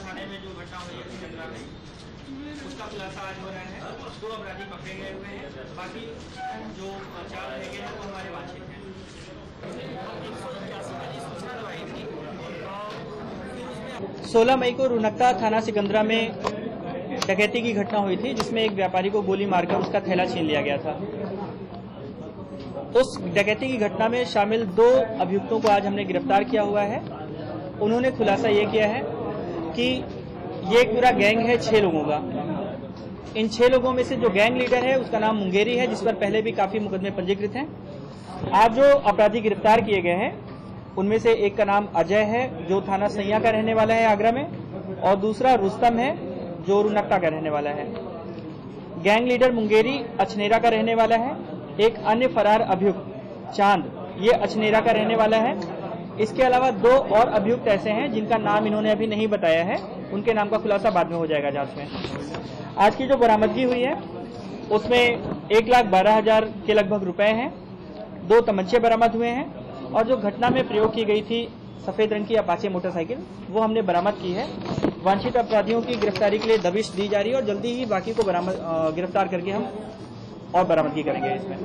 थाने में जो घटना हुई है सिकंदरा में उसका खुलासा आज हो रहा है। दो अपराधी पकड़े गए हुए हैं। बाकी जो चार रह गए हैं, वो हमारे वांछित हैं। सोलह मई को रुनकता थाना सिकंदरा में डकैती की घटना हुई थी, जिसमें एक व्यापारी को गोली मारकर उसका थैला छीन लिया गया था। उस डकैती की घटना में शामिल दो अभियुक्तों को आज हमने गिरफ़्तार किया हुआ है। उन्होंने खुलासा ये किया है कि ये पूरा गैंग है छह लोगों का। इन छह लोगों में से जो गैंग लीडर है, उसका नाम मुंगेरी है, जिस पर पहले भी काफ़ी मुकदमे पंजीकृत हैं। आज जो अपराधी गिरफ़्तार किए गए हैं, उनमें से एक का नाम अजय है, जो थाना सैया का रहने वाला है आगरा में, और दूसरा रुस्तम है, जो रुनक्टा का रहने वाला है। गैंग लीडर मुंगेरी अछनेरा का रहने वाला है। एक अन्य फरार अभियुक्त चाँद, ये अछनेरा का रहने वाला है। इसके अलावा दो और अभियुक्त ऐसे हैं जिनका नाम इन्होंने अभी नहीं बताया है। उनके नाम का खुलासा बाद में हो जाएगा जाँच में। आज की जो बरामदगी हुई है, उसमें एक लाख बारह हज़ार के लगभग रुपए हैं। दो तमंचे बरामद हुए हैं और जो घटना में प्रयोग की गई थी, सफ़ेद रंग की अपाचे मोटरसाइकिल, वो हमने बरामद की है। वांछित अपराधियों की गिरफ्तारी के लिए दबिश दी जा रही है और जल्दी ही बाकी को बरामद गिरफ़्तार करके हम और बरामदगी करेंगे इसमें।